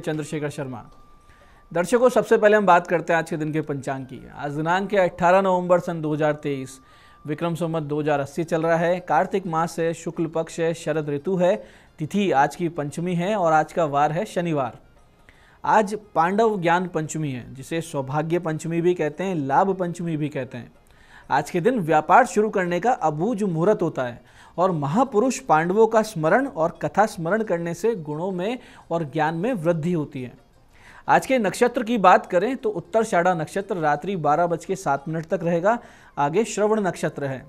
चंद्रशेखर शर्मा। दर्शकों, सबसे पहले हम बात करते हैं आज के दिन के पंचांग की। आज दिनांक के 18 नवंबर सन 2023 विक्रम संवत 2080 चल रहा है। कार्तिक मास है, शुक्ल पक्ष है, शरद ऋतु है, तिथि आज की पंचमी है और आज का वार है शनिवार। आज पांडव ज्ञान पंचमी है, जिसे सौभाग्य पंचमी भी कहते हैं, लाभ पंचमी भी कहते हैं। आज के दिन व्यापार शुरू करने का अबूझ मुहूर्त होता है और महापुरुष पांडवों का स्मरण और कथा स्मरण करने से गुणों में और ज्ञान में वृद्धि होती है। आज के नक्षत्र की बात करें तो उत्तर शाढ़ा नक्षत्र रात्रि बारह बज के सात मिनट तक रहेगा। आगे श्रवण नक्षत्र है।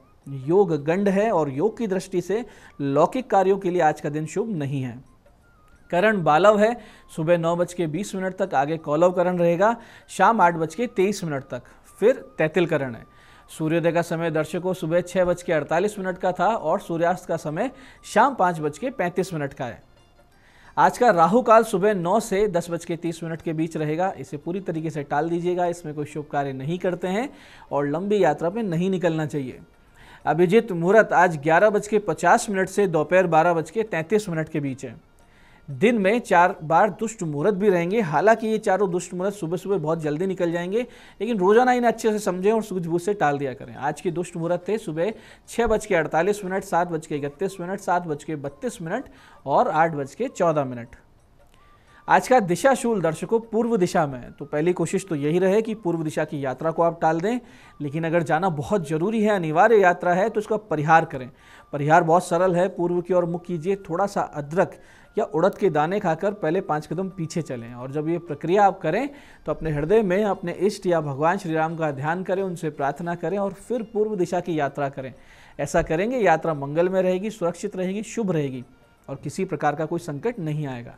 योग गंड है और योग की दृष्टि से लौकिक कार्यों के लिए आज का दिन शुभ नहीं है। करण बालव है। सुबह नौ बज के बीस मिनट तक आगे कौलव करण रहेगा। शाम आठ बज के तेईस मिनट तक। फिर तैतिल करण है। सूर्योदय का समय दर्शकों सुबह छः बज के अड़तालीस मिनट का था और सूर्यास्त का समय शाम पाँच बज के पैंतीस मिनट का है। आज का राहु काल सुबह नौ से दस बज के तीस मिनट के बीच रहेगा। इसे पूरी तरीके से टाल दीजिएगा। इसमें कोई शुभ कार्य नहीं करते हैं और लंबी यात्रा पे नहीं निकलना चाहिए। अभिजीत मुहूर्त आज ग्यारह बज के पचास मिनट से दोपहर बारह बज के तैंतीस मिनट के बीच है। दिन में चार बार दुष्ट मुहूर्त भी रहेंगे। हालाँकि ये चारों दुष्ट मुहूर्त सुबह सुबह बहुत जल्दी निकल जाएँगे, लेकिन रोज़ाना इन्हें अच्छे से समझें और सूझबूझ से टाल दिया करें। आज के दुष्ट मुहूर्त थे सुबह छः बज के अड़तालीस मिनट, सात बज के इकतीस मिनट, सात बज के बत्तीस मिनट और आठ बज के चौदह मिनट। आज का दिशाशूल दर्शकों पूर्व दिशा में तो पहली कोशिश तो यही रहे कि पूर्व दिशा की यात्रा को आप टाल दें, लेकिन अगर जाना बहुत ज़रूरी है, अनिवार्य यात्रा है तो इसका परिहार करें। परिहार बहुत सरल है। पूर्व की ओर मुख कीजिए, थोड़ा सा अदरक या उड़द के दाने खाकर पहले पाँच कदम पीछे चलें। और जब ये प्रक्रिया आप करें तो अपने हृदय में अपने इष्ट या भगवान श्री राम का ध्यान करें, उनसे प्रार्थना करें और फिर पूर्व दिशा की यात्रा करें। ऐसा करेंगे, यात्रा मंगल में रहेगी, सुरक्षित रहेगी, शुभ रहेगी और किसी प्रकार का कोई संकट नहीं आएगा।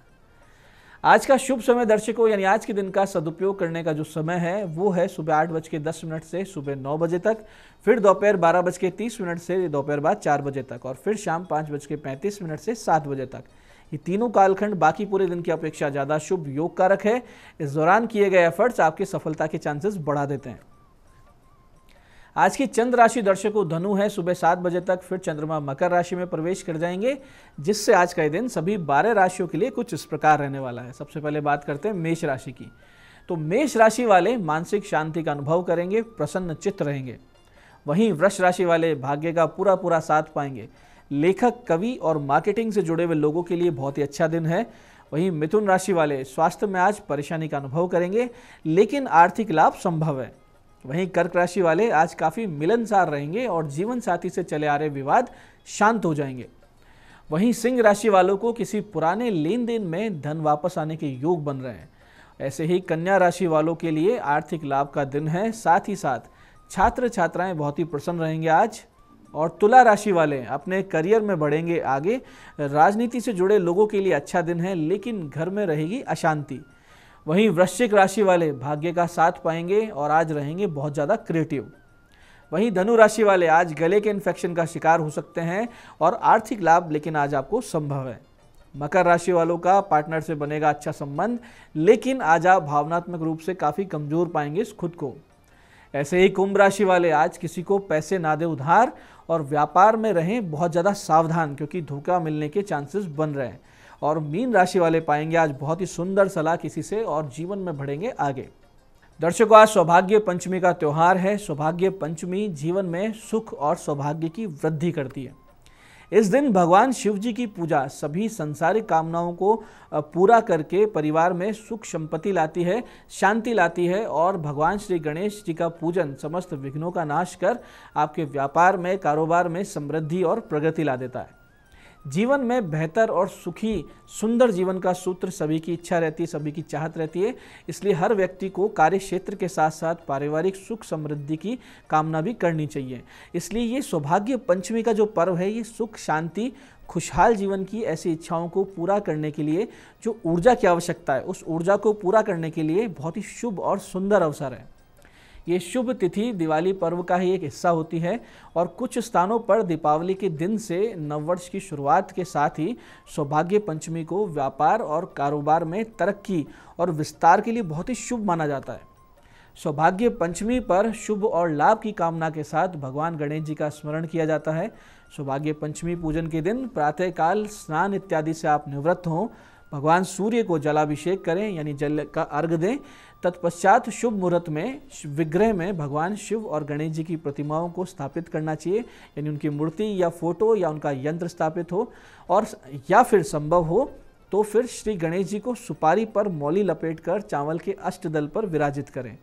आज का शुभ समय दर्शकों, यानी आज के दिन का सदुपयोग करने का जो समय है, वो है सुबह आठ बज के दस मिनट से सुबह नौ बजे तक, फिर दोपहर बारह बज के तीस मिनट से दोपहर बाद चार बजे तक, और फिर शाम पाँच बज के पैंतीस मिनट से सात बजे तक। ये तीनों कालखंड बाकी पूरे दिन की अपेक्षा ज़्यादा शुभ योग कारक है। इस दौरान किए गए एफर्ट्स आपकी सफलता के चांसेस बढ़ा देते हैं। आज की चंद्र राशि दर्शकों धनु है। सुबह सात बजे तक फिर चंद्रमा मकर राशि में प्रवेश कर जाएँगे, जिससे आज का दिन सभी बारह राशियों के लिए कुछ इस प्रकार रहने वाला है। सबसे पहले बात करते हैं मेष राशि की। तो मेष राशि वाले मानसिक शांति का अनुभव करेंगे, प्रसन्न चित्त रहेंगे। वहीं वृक्ष राशि वाले भाग्य का पूरा पूरा साथ पाएँगे। लेखक, कवि और मार्केटिंग से जुड़े हुए लोगों के लिए बहुत ही अच्छा दिन है। वहीं मिथुन राशि वाले स्वास्थ्य में आज परेशानी का अनुभव करेंगे, लेकिन आर्थिक लाभ संभव है। वहीं कर्क राशि वाले आज काफ़ी मिलनसार रहेंगे और जीवन साथी से चले आ रहे विवाद शांत हो जाएँगे। वहीं सिंह राशि वालों को किसी पुराने लेन देन में धन वापस आने के योग बन रहे हैं। ऐसे ही कन्या राशि वालों के लिए आर्थिक लाभ का दिन है। साथ ही साथ छात्र छात्राएँ बहुत ही प्रसन्न रहेंगे आज। और तुला राशि वाले अपने करियर में बढ़ेंगे आगे। राजनीति से जुड़े लोगों के लिए अच्छा दिन है, लेकिन घर में रहेगी अशांति। वहीं वृश्चिक राशि वाले भाग्य का साथ पाएँगे और आज रहेंगे बहुत ज़्यादा क्रिएटिव वहीं धनु राशि वाले आज गले के इन्फेक्शन का शिकार हो सकते हैं और आर्थिक लाभ, लेकिन आज आपको संभव है। मकर राशि वालों का पार्टनर से बनेगा अच्छा संबंध, लेकिन आज आप भावनात्मक रूप से काफ़ी कमज़ोर पाएँगे इस खुद को। ऐसे ही कुंभ राशि वाले आज किसी को पैसे ना दे उधार और व्यापार में रहें बहुत ज़्यादा सावधान क्योंकि धोखा मिलने के चांसेस बन रहे हैं। और मीन राशि वाले पाएँगे आज बहुत ही सुंदर सलाह किसी से और जीवन में बढ़ेंगे आगे। दर्शकों, आज सौभाग्य पंचमी का त्यौहार है। सौभाग्य पंचमी जीवन में सुख और सौभाग्य की वृद्धि करती है। इस दिन भगवान शिव जी की पूजा सभी संसारिक कामनाओं को पूरा करके परिवार में सुख संपत्ति लाती है, शांति लाती है और भगवान श्री गणेश जी का पूजन समस्त विघ्नों का नाश कर आपके व्यापार में, कारोबार में समृद्धि और प्रगति ला देता है। जीवन में बेहतर और सुखी, सुंदर जीवन का सूत्र सभी की इच्छा रहती है, सभी की चाहत रहती है। इसलिए हर व्यक्ति को कार्य क्षेत्र के साथ साथ पारिवारिक सुख समृद्धि की कामना भी करनी चाहिए। इसलिए ये सौभाग्य पंचमी का जो पर्व है, ये सुख, शांति, खुशहाल जीवन की ऐसी इच्छाओं को पूरा करने के लिए जो ऊर्जा की आवश्यकता है, उस ऊर्जा को पूरा करने के लिए बहुत ही शुभ और सुंदर अवसर है। ये शुभ तिथि दिवाली पर्व का ही एक हिस्सा होती है और कुछ स्थानों पर दीपावली के दिन से नववर्ष की शुरुआत के साथ ही सौभाग्य पंचमी को व्यापार और कारोबार में तरक्की और विस्तार के लिए बहुत ही शुभ माना जाता है। सौभाग्य पंचमी पर शुभ और लाभ की कामना के साथ भगवान गणेश जी का स्मरण किया जाता है। सौभाग्य पंचमी पूजन के दिन प्रातःकाल स्नान इत्यादि से आप निवृत्त हों, भगवान सूर्य को जलाभिषेक करें, यानी जल का अर्घ दें तत्पश्चात शुभ मुहूर्त में विग्रह में भगवान शिव और गणेश जी की प्रतिमाओं को स्थापित करना चाहिए। यानी उनकी मूर्ति या फ़ोटो या उनका यंत्र स्थापित हो और या फिर संभव हो तो फिर श्री गणेश जी को सुपारी पर मौली लपेट कर चावल के अष्टदल पर विराजित करें।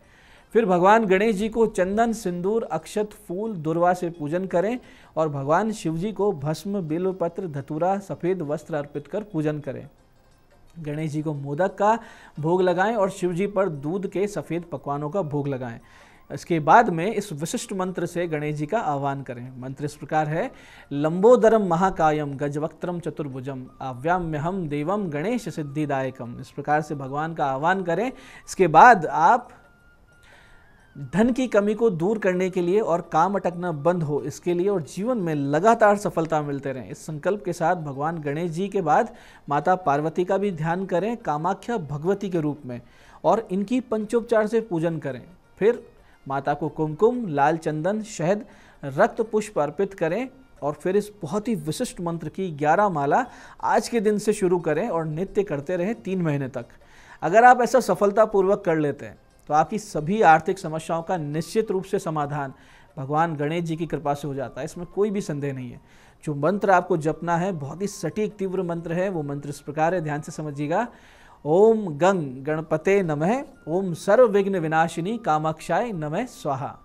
फिर भगवान गणेश जी को चंदन, सिंदूर, अक्षत, फूल, दुर्वा से पूजन करें और भगवान शिव जी को भस्म बिल्वपत्र धतुरा, सफ़ेद वस्त्र अर्पित कर पूजन करें। गणेश जी को मोदक का भोग लगाएँ और शिव जी पर दूध के सफ़ेद पकवानों का भोग लगाएँ। इसके बाद में इस विशिष्ट मंत्र से गणेश जी का आह्वान करें। मंत्र इस प्रकार है, लंबोदरम महाकायम गजवक्त्रम चतुर्भुजम आव्याम्य हम देवम गणेश सिद्धिदायकम। इस प्रकार से भगवान का आह्वान करें। इसके बाद आप धन की कमी को दूर करने के लिए और काम अटकना बंद हो इसके लिए और जीवन में लगातार सफलता मिलते रहें। इस संकल्प के साथ भगवान गणेश जी के बाद माता पार्वती का भी ध्यान करें, कामाख्या भगवती के रूप में और इनकी पंचोपचार से पूजन करें। फिर माता को कुमकुम, लाल चंदन, शहद, रक्त पुष्प अर्पित करें और फिर इस बहुत ही विशिष्ट मंत्र की ग्यारह माला आज के दिन से शुरू करें और नित्य करते रहें तीन महीने तक। अगर आप ऐसा सफलतापूर्वक कर लेते हैं तो आपकी सभी आर्थिक समस्याओं का निश्चित रूप से समाधान भगवान गणेश जी की कृपा से हो जाता है। इसमें कोई भी संदेह नहीं है। जो मंत्र आपको जपना है, बहुत ही सटीक, तीव्र मंत्र है, वो मंत्र इस प्रकार है, ध्यान से समझिएगा। ओम गंग गणपते नमः, ओम सर्व विघ्न विनाशिनी कामाक्षाय नमः, स्वाहा।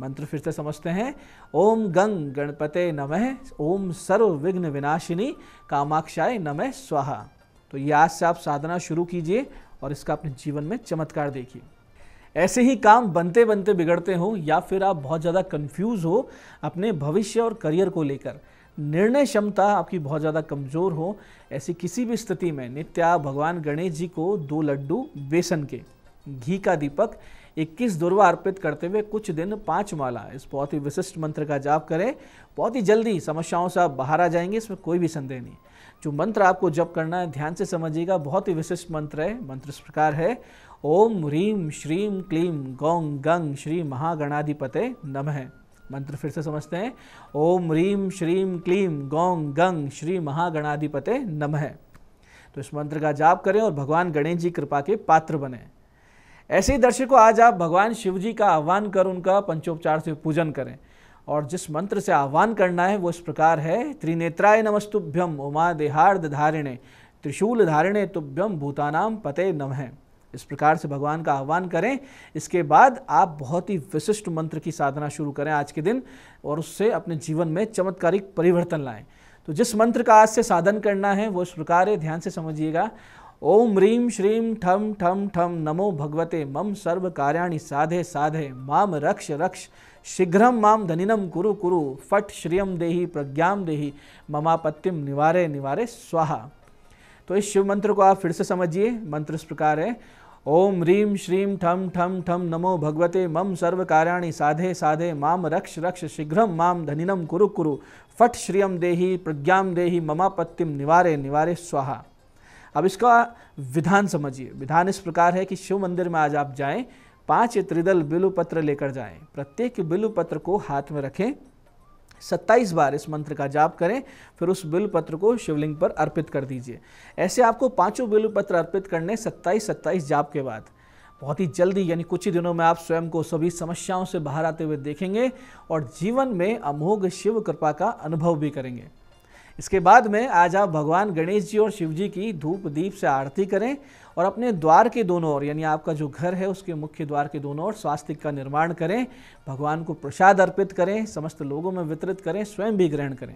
मंत्र फिर से समझते हैं। ओम गंग गणपते नमः, ओम सर्व विघ्न विनाशिनी कामाक्षाय नमः, स्वाहा। तो ये आज से आप साधना शुरू कीजिए और इसका अपने जीवन में चमत्कार देखिए। ऐसे ही काम बनते बनते बिगड़ते हो या फिर आप बहुत ज़्यादा कंफ्यूज हो अपने भविष्य और करियर को लेकर। निर्णय क्षमता आपकी बहुत ज़्यादा कमज़ोर हो, ऐसी किसी भी स्थिति में नित्य भगवान गणेश जी को दो लड्डू बेसन के, घी का दीपक 21 दुर्वा अर्पित करते हुए कुछ दिन पाँच माला, इस बहुत ही विशिष्ट मंत्र का जाप करें। बहुत ही जल्दी समस्याओं से आप बाहर आ जाएँगे, इसमें कोई भी संदेह नहीं। जो मंत्र आपको जप करना है, ध्यान से समझिएगा, बहुत ही विशिष्ट मंत्र है, मंत्र इस प्रकार है ओम ह्रीम श्रीम क्लीम गौंग गंग श्री महागणाधिपते नमः। मंत्र फिर से समझते हैं। ओम ह्रीम श्रीम क्लीम गौंग गंग श्री महागणाधिपते नमः। तो इस मंत्र का जाप करें और भगवान गणेश जी कृपा के पात्र बने। ऐसे ही दर्शकों, आज आप भगवान शिव जी का आह्वान कर उनका पंचोपचार से पूजन करें। और जिस मंत्र से आह्वान करना है, वो इस प्रकार है, त्रिनेत्राय नमस्तुभ्यम उमा देहार्द धारिणे, त्रिशूल धारिणे तुभ्यम भूतानाम पते नमः। इस प्रकार से भगवान का आह्वान करें। इसके बाद आप बहुत ही विशिष्ट मंत्र की साधना शुरू करें आज के दिन और उससे अपने जीवन में चमत्कारिक परिवर्तन लाएँ। तो जिस मंत्र का आज से साधन करना है, वो इस प्रकार है, ध्यान से समझिएगा। ओम ह्रीम श्रीम ठम ठम ठम नमो भगवते, मम सर्व कार्याणि साधे साधे, माम रक्ष रक्ष शीघ्रम माम धनिनम कुरु कुरु, फट श्रियम देही प्रज्ञाम देही ममापत्यम निवारे निवारे, स्वाहा। तो इस शिव मंत्र को आप फिर से समझिए, मंत्र इस प्रकार है। ओम ह्रीम श्रीम ठम ठम ठम नमो भगवते, मम सर्व कार्याणि साधे साधे माम रक्ष रक्ष शीघ्रम माम धनिनम कुरु कुरु, फट श्रियम देही प्रज्ञाम देही ममापत्तिम निवारे निवारे स्वाहा। अब इसका विधान समझिए। विधान इस प्रकार है कि शिव मंदिर में आज आप जाएँ, पाँच त्रिदल बिलु पत्र लेकर जाएँ। प्रत्येक बिलु पत्र को हाथ में रखें सत्ताईस बार इस मंत्र का जाप करें, फिर उस बिल पत्र को शिवलिंग पर अर्पित कर दीजिए। ऐसे आपको पाँचों बिल पत्र अर्पित करने सत्ताईस सत्ताईस जाप के बाद। बहुत ही जल्दी, यानी कुछ ही दिनों में आप स्वयं को सभी समस्याओं से बाहर आते हुए देखेंगे और जीवन में अमोघ शिव कृपा का अनुभव भी करेंगे। इसके बाद में आज आप भगवान गणेश जी और शिव जी की धूप दीप से आरती करें और अपने द्वार के दोनों ओर, यानी आपका जो घर है, उसके मुख्य द्वार के दोनों ओर स्वास्तिक का निर्माण करें, भगवान को प्रसाद अर्पित करें, समस्त लोगों में वितरित करें, स्वयं भी ग्रहण करें।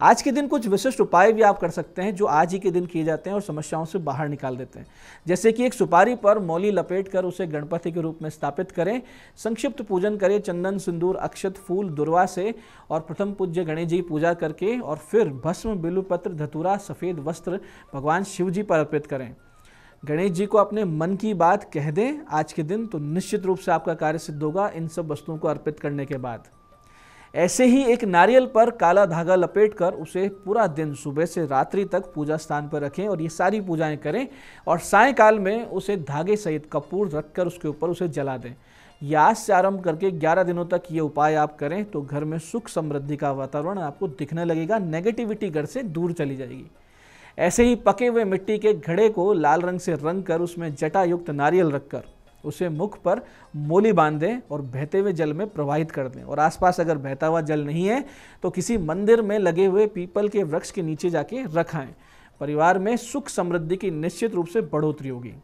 आज के दिन कुछ विशिष्ट उपाय भी आप कर सकते हैं जो आज ही के दिन किए जाते हैं और समस्याओं से बाहर निकाल देते हैं। जैसे कि एक सुपारी पर मौली लपेट कर उसे गणपति के रूप में स्थापित करें, संक्षिप्त पूजन करें, चंदन, सिंदूर, अक्षत, फूल, दुर्वा से और प्रथम पूज्य गणेश जी पूजा करके और फिर भस्म, बिलुपत्र, धतुरा, सफ़ेद वस्त्र भगवान शिव जी पर अर्पित करें। गणेश जी को अपने मन की बात कह दें, आज के दिन तो निश्चित रूप से आपका कार्य सिद्ध होगा इन सब वस्तुओं को अर्पित करने के बाद। ऐसे ही एक नारियल पर काला धागा लपेट कर उसे पूरा दिन सुबह से रात्रि तक पूजा स्थान पर रखें और ये सारी पूजाएँ करें और सायकाल में उसे धागे सहित कपूर रखकर उसके ऊपर उसे जला दें। याद से आरंभ करके 11 दिनों तक ये उपाय आप करें तो घर में सुख समृद्धि का वातावरण आपको दिखने लगेगा नेगेटिविटी घर से दूर चली जाएगी। ऐसे ही पके हुए मिट्टी के घड़े को लाल रंग से रंग कर उसमें जटा युक्त नारियल रखकर उसे मुख पर मोली बाँध दें और बहते हुए जल में प्रवाहित कर दें। और आसपास अगर बहता हुआ जल नहीं है तो किसी मंदिर में लगे हुए पीपल के वृक्ष के नीचे जाके रखाएँ परिवार में सुख समृद्धि की निश्चित रूप से बढ़ोतरी होगी।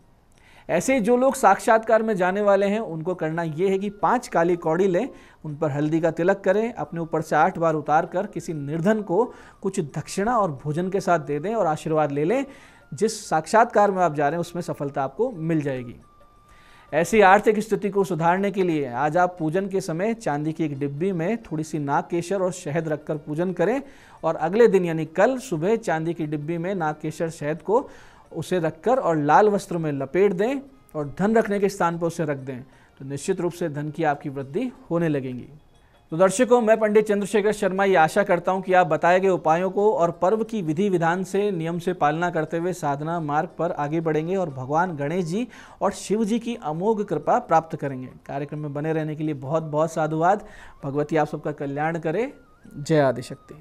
ऐसे जो लोग साक्षात्कार में जाने वाले हैं, उनको करना यह है कि पाँच काली कौड़ी लें, उन पर हल्दी का तिलक करें, अपने ऊपर से आठ बार उतार कर किसी निर्धन को कुछ दक्षिणा और भोजन के साथ दे दें और आशीर्वाद ले लें, जिस साक्षात्कार में आप जा रहे हैं, उसमें सफलता आपको मिल जाएगी। ऐसी आर्थिक स्थिति को सुधारने के लिए आज आप पूजन के समय चांदी की एक डिब्बी में थोड़ी सी नाग केसर और शहद रखकर पूजन करें और अगले दिन यानी कल सुबह चांदी की डिब्बी में नाग केसर शहद को उसे रखकर और लाल वस्त्र में लपेट दें और धन रखने के स्थान पर उसे रख दें। तो निश्चित रूप से धन की आपकी वृद्धि होने लगेगी। तो दर्शकों, मैं पंडित चंद्रशेखर शर्मा ये आशा करता हूँ कि आप बताए गए उपायों को और पर्व की विधि विधान से, नियम से पालना करते हुए साधना मार्ग पर आगे बढ़ेंगे और भगवान गणेश जी और शिव जी की अमोघ कृपा प्राप्त करेंगे। कार्यक्रम में बने रहने के लिए बहुत बहुत साधुवाद। भगवती आप सबका कल्याण करे। जय आदिशक्ति।